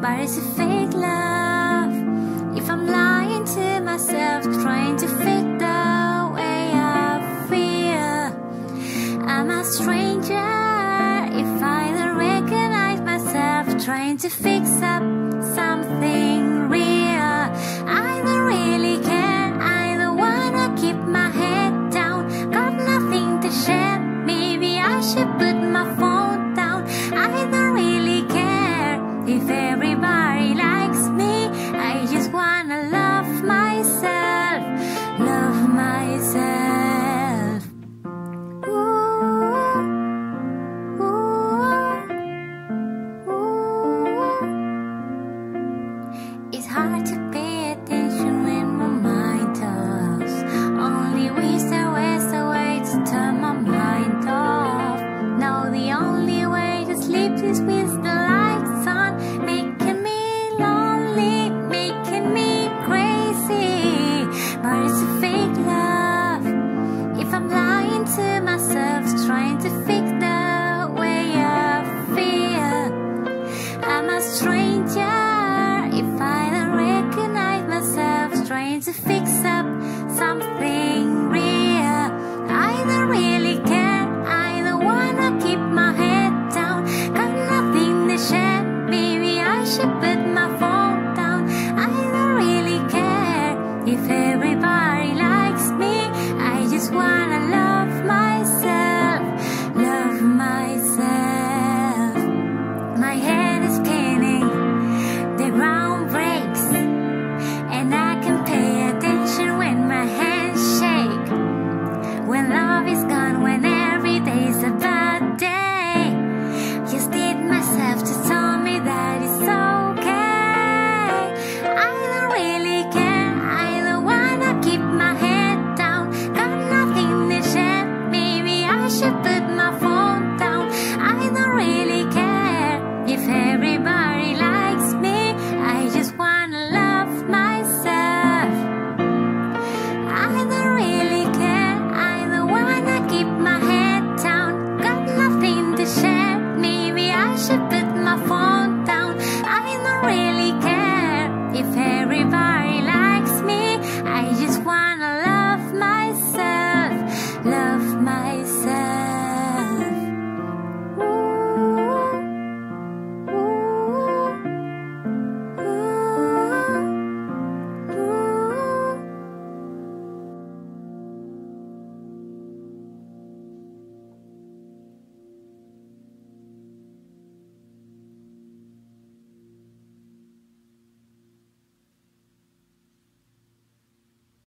but it's a fake love. If I'm lying to myself, trying to fake the way I feel, I'm a stranger. If I don't recognize myself, trying to fix up. fake love if I'm lying to myself, trying to fix the way I feel. I'm a stranger if I don't recognize myself, trying to fix.